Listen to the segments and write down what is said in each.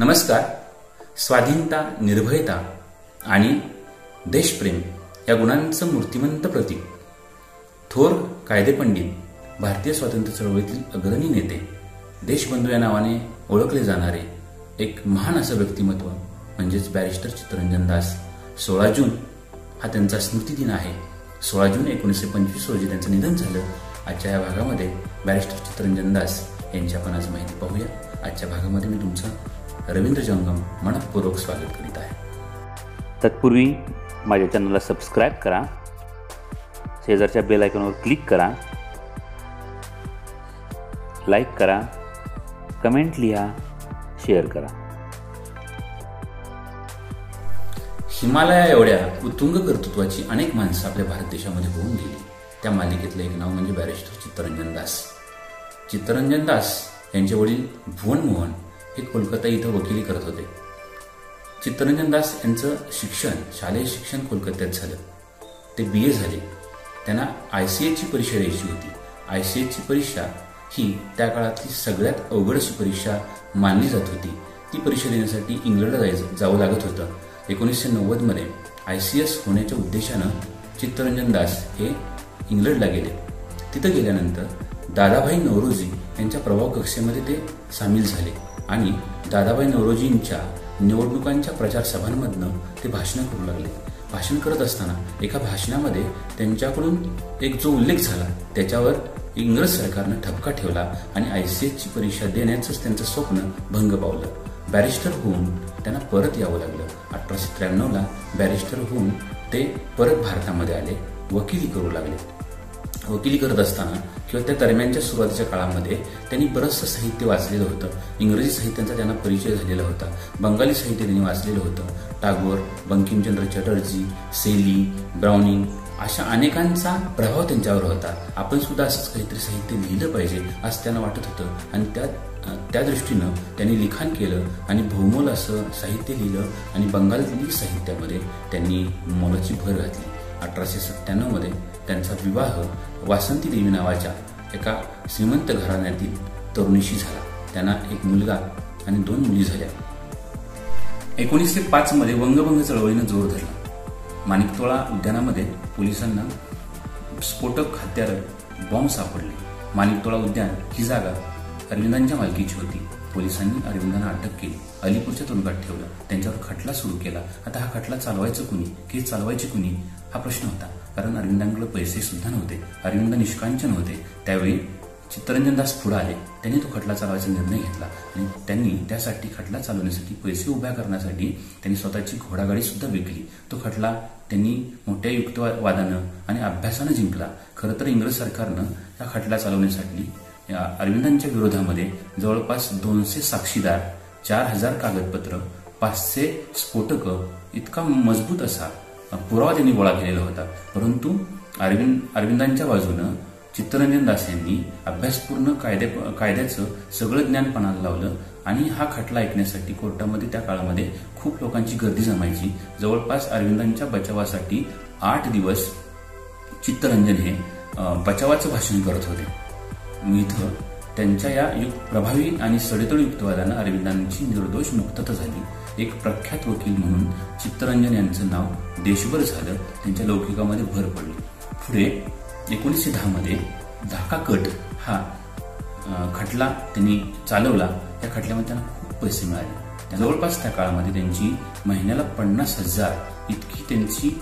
नमस्कार. स्वाधीनता निर्भयता आणि देशप्रेम या गुणांचं मूर्तिमंत प्रतीक. थोर कायदेपंडित भारतीय स्वातंत्र्य चळवळीतील अग्रणी नेते देशबंधू या नावाने ओळखले जाणारे एक महान असं व्यक्तिमत्व म्हणजेच बॅरिस्टर चित्तरंजन दास सोळा जून हा त्यांचा स्मृतिदिन आहे. सोळा जून एकोणीसशे पंचवीस रोजी त्यांचं निधन झालं. आजच्या या भागामध्ये बॅरिस्टर चित्तरंजन दास यांची आपण आज माहिती पाहूया. आजच्या भागामध्ये मी तुमचं रवींद्र जंगम मनपूर्वक स्वागत करीत आहे. तत्पूर्वी माझ्या चॅनलला सबस्क्राईब करा. शेजारच्या बेल आयकॉनवर क्लिक करा. लाईक करा. कमेंट लिहा. शेअर करा. हिमालया एवढ्या उत्तुंग कर्तृत्वाची अनेक माणसं आपल्या भारत देशामध्ये होऊन गेली. त्या मालिकेतलं एक नाव म्हणजे बॅरिस्टर चित्तरंजन दास. चित्तरंजन दास यांचे वडील भुवन मोहन हे कोलकाता इथं वकिली करत होते. चित्तरंजन दास यांचं शिक्षण शालेय शिक्षण कोलकात्यात झालं. ते बी ए झाले. त्यांना आय सी एची परीक्षा द्यायची होती. आय सी एची परीक्षा ही त्या काळातली सगळ्यात अवघड अशी परीक्षा मानली जात होती. ती परीक्षा देण्यासाठी इंग्लंडला जायचं जावं लागत होतं. एकोणीसशे नव्वदमध्ये आय सी एस होण्याच्या उद्देशानं चित्तरंजन दास हे इंग्लंडला गेले. तिथं गेल्यानंतर दादाभाई नवरोजी यांच्या प्रभाव कक्षेमध्ये ते सामील झाले. आणि दादाबाई नवरोजींच्या निवडणुकांच्या प्रचार सभांमधनं ते भाषणं करू लागले. भाषण करत असताना एका भाषणामध्ये त्यांच्याकडून एक जो उल्लेख झाला त्याच्यावर इंग्रज सरकारनं ठपका ठेवला आणि आय सी एसची परीक्षा देण्याचंच त्यांचं स्वप्न भंग पावलं. बॅरिस्टर होऊन त्यांना परत यावं लागलं. अठराशे त्र्याण्णवला बॅरिस्टर होऊन ते परत भारतामध्ये आले वकिली करू लागले. वकिली करत असताना किंवा त्या दरम्यानच्या सुरुवातीच्या काळामध्ये त्यांनी बरंचसं साहित्य वाचलेलं होतं. इंग्रजी साहित्यांचा त्यांना परिचय झालेला होता. बंगाली साहित्य त्यांनी वाचलेलं होतं. टागोर बंकिमचंद्र चटर्जी सेली ब्राउनिंग अशा अनेकांचा प्रभाव त्यांच्यावर होता. आपण सुद्धा असंच काहीतरी साहित्य लिहिलं पाहिजे असं त्यांना वाटत होतं. आणि त्या त्या दृष्टीनं त्यांनी लिखाण केलं आणि भौमोल असं साहित्य लिहिलं आणि बंगाली साहित्यामध्ये त्यांनी मोलाची भर घातली. अठराशे सत्त्याण्णवमध्ये त्यांचा विवाह वासंती देवी नावाच्या एका श्रीमंत घराण्यातील तरुणीशी झाला. त्यांना एक मुलगा आणि दोन मुली झाल्या. एकोणीसशे पाचमध्ये वंगभंग चळवळीनं जोर धरला. माणिकतोळा उद्यानामध्ये पोलिसांना स्फोटक हत्यार बॉम्ब सापडले. माणिकतोळा उद्यान ही जागा अरविंदांच्या मालकीची होती. पोलिसांनी अरविंदांना अटक केली. अलीपूरच्या तुरुंगात ठेवलं. त्यांच्यावर खटला सुरू केला. आता हा खटला चालवायचं कुणी? केस चालवायचे कुणी? हा प्रश्न होता. कारण अरविंदांकडे पैसे सुद्धा नव्हते. अरविंद निष्कांचन होते त्यावेळी चित्तरंजनदास पुढे आले. त्यांनी तो खटला चालवायचा निर्णय घेतला. आणि त्यांनी त्यासाठी खटला चालवण्यासाठी पैसे उभ्या करण्यासाठी त्यांनी स्वतःची घोडागाडी सुद्धा विकली. तो खटला त्यांनी मोठ्या युक्तवादानं आणि अभ्यासानं जिंकला. खरं तर इंग्रज सरकारनं या खटला चालवण्यासाठी या अरविंदांच्या विरोधामध्ये जवळपास दोनशे साक्षीदार चार हजार कागदपत्र पाचशे स्फोटकं इतका मजबूत असा पुरावा त्यांनी गोळा केलेला होता. परंतु अरविंद अरविंदांच्या बाजूनं चित्तरंजन दास यांनी अभ्यासपूर्ण कायदे कायद्याचं सगळं ज्ञान पणाला लावलं आणि हा खटला ऐकण्यासाठी कोर्टामध्ये त्या काळामध्ये खूप लोकांची गर्दी जमायची. जवळपास अरविंदांच्या बचावासाठी आठ दिवस चित्तरंजन हे बचावाचं भाषण करत होते. इथं त्यांच्या या युक्त प्रभावी आणि सडेतोड युक्तवादानं अरविंदांची निर्दोष मुक्तता झाली. एक प्रख्यात वकील म्हणून चित्तरंजन यांचं नाव देशभर झालं त्यांच्या लौकिकामध्ये भर पडली. पुढे एकोणीसशे दहामध्ये धाका कट हा खटला त्यांनी चालवला. त्या खटल्यामध्ये त्यांना खूप पैसे मिळाले. जवळपास त्या काळामध्ये त्यांची महिन्याला पन्नास हजार इतकी त्यांची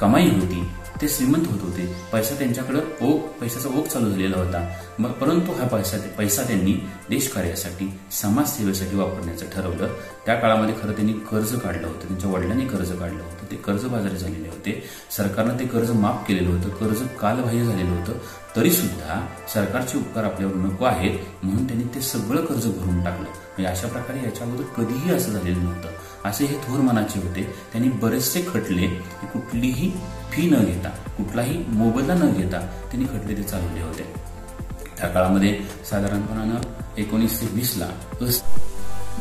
कमाई होती. ते श्रीमंत होत होते. पैसा त्यांच्याकडे ओघ पैशाचा ओघ चालू झालेला होता. मग परंतु हा पैसा पैसा त्यांनी देशकार्यासाठी समाजसेवेसाठी वापरण्याचं ठरवलं. त्या काळामध्ये खरं त्यांनी कर्ज काढलं होतं. त्यांच्या वडिलांनी कर्ज काढलं होतं. ते कर्जबाजारी झालेले होते. सरकारनं ते कर्ज माफ केलेलं होतं. कर्ज कालबाह्य झालेलं होतं. तरी सुद्धा सरकारचे उपकार आपल्यावर नको आहेत. म्हणून त्यांनी ते सगळं कर्ज भरून टाकलं. म्हणजे अशा प्रकारे याच्या अगोदर कधीही असं झालेलं नव्हतं. असे हे थोर मनाचे होते. त्यांनी बरेचसे खटले कुठलीही फी न घेता कुठलाही मोबदला न घेता त्यांनी खटले ते चालवले होते. त्या काळामध्ये साधारणपणानं एकोणीसशे वीसला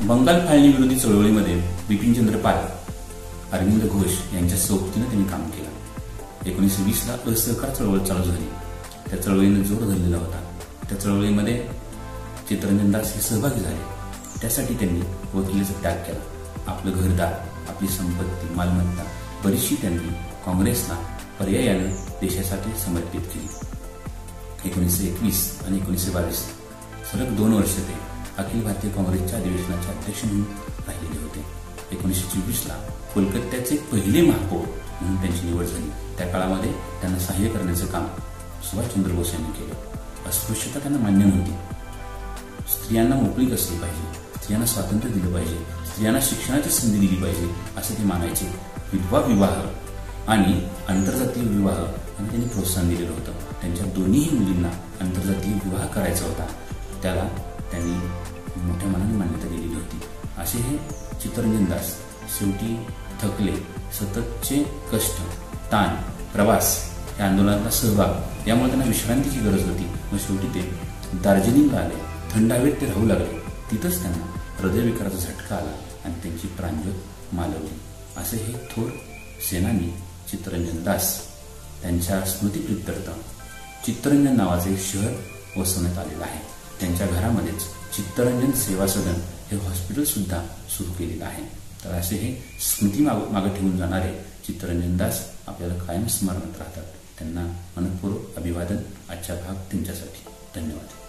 बंगाल फाळणी विरोधी चळवळीमध्ये बिपिनचंद्र पाल अरविंद घोष यांच्या सोबतीनं त्यांनी काम केलं. एकोणीसशे वीसला असहकार चळवळ चालू झाली. त्या चळवळीनं जोर धरलेला होता. त्या चळवळीमध्ये चित्ररंजन दास हे सहभागी झाले. त्यासाठी त्यांनी वकिलीचा त्याग केला. आपलं घरदार आपली संपत्ती मालमत्ता बरीचशी त्यांनी काँग्रेसला पर्यायाने देशासाठी समर्पित केली. एकोणीसशे एकवीस आणि एकोणीसशे बावीस सलग दोन वर्ष ते अखिल भारतीय काँग्रेसच्या अधिवेशनाचे अध्यक्ष म्हणून राहिलेले होते. एकोणीसशे चोवीसला कोलकात्याचे पहिले महापौर म्हणून त्यांची निवड झाली. त्या काळामध्ये त्यांना सहाय्य करण्याचं काम सुभाषचंद्र बोस यांनी केलं. अस्पृश्यता त्यांना मान्य नव्हती. स्त्रियांना मोकळीक असली पाहिजे? स्त्रियांना स्वातंत्र्य दिलं पाहिजे. स्त्रियांना शिक्षणाची संधी दिली पाहिजे असे ते मानायचे. विधवा विवाह आणि आंतरजातीय विवाह यांना त्यांनी प्रोत्साहन दिलेलं होतं. त्यांच्या दोन्हीही मुलींना आंतरजातीय विवाह करायचा होता. त्याला त्यांनी मोठ्या मनाने मान्यता दिलेली होती. असे हे चित्तरंजन दास शेवटी थकले सततचे कष्ट ताण प्रवास या आंदोलनातला सहभाग यामुळे त्यांना विश्रांतीची गरज होती. व शेवटी ते दार्जिलिंगला आले. थंड हवेत ते राहू लागले. तिथंच त्यांना हृदयविकाराचा झटका आला. आणि त्यांची प्राणज्योत मालवली. असे हे थोर सेनानी चित्तरंजन दास त्यांच्या स्मृतीप्रित्यर्थ चित्तरंजन नावाचे शहर वसवण्यात आलेलं आहे. त्यांच्या घरामध्येच चित्तरंजन सेवा सदन हे हॉस्पिटल सुद्धा सुरू केलेलं आहे. तर असे हे स्मृती माग मागे ठेवून जाणारे चित्तरंजन दास आपल्याला कायम स्मरणात राहतात. त्यांना मनपूर्वक अभिवादन. आजच्या भाग त्यांच्यासाठी. धन्यवाद.